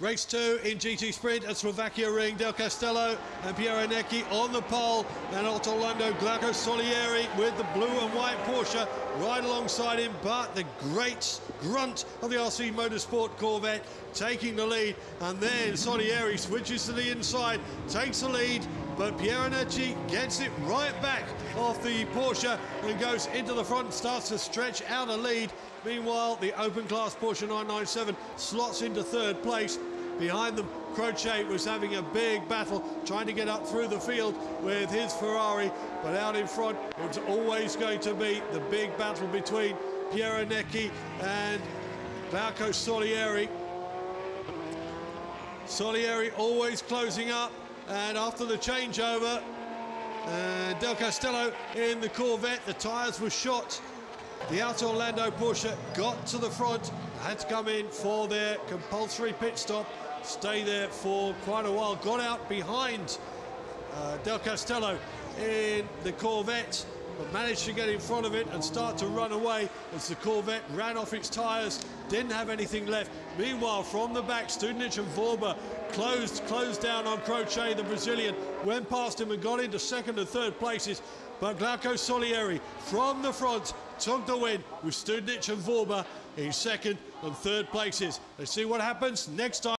Race two in GT Sprint at Slovakia Ring. Del Castello and Piero Necchi on the pole. And Orlando Glauco Solieri with the blue and white Porsche right alongside him. But the great grunt of the RC Motorsport Corvette taking the lead. And then Solieri switches to the inside, takes the lead. But Piero Necchi gets it right back off the Porsche and goes into the front, starts to stretch out a lead. Meanwhile, the open class Porsche 997 slots into third place. Behind them, Croce was having a big battle, trying to get up through the field with his Ferrari. But out in front, it was always going to be the big battle between Piero Necchi and Glauco Solieri. Solieri always closing up, and after the changeover, uh, Del Castello in the Corvette, the tyres were shot. The Auto Orlando Porsche got to the front, had to come in for their compulsory pit stop, stay there for quite a while, got out behind uh, Del Castello in the Corvette, but managed to get in front of it and start to run away as the Corvette ran off its tyres, didn't have anything left. Meanwhile, from the back, Studenich and Vorba closed, closed down on Croce, the Brazilian, went past him and got into second and third places. But Glauco Solieri from the front took the win with Studenich and Vorba in second and third places. Let's see what happens next time.